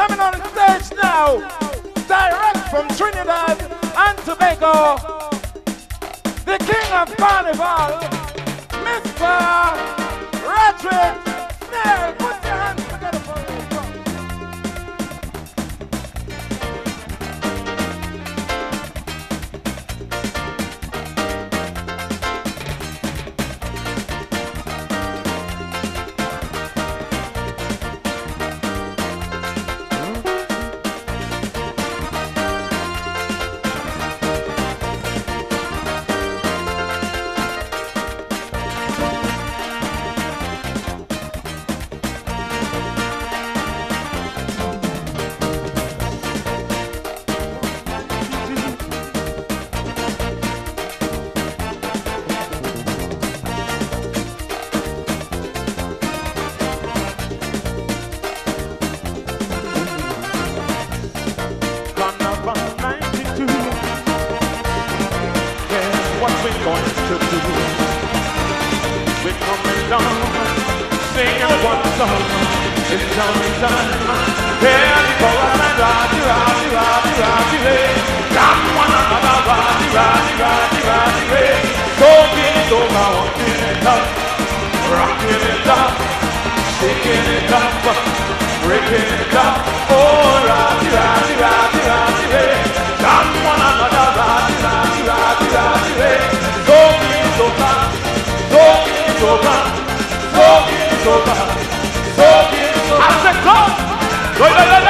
coming on stage now, direct from Trinidad and Tobago, the king of carnival, Mr. going to do? We're coming down, singing one song. It's Johnny time. The chorus and Roddy, Roddy, Roddy, Roddy, hey. Come one another, Roddy, Roddy, Roddy, Roddy, hey. Talking it over, walking it up, rocking it up, shaking it up, breaking it up. Oh, Roddy, Roddy, over, talking it over, talking it over. I said, go, go, go, go.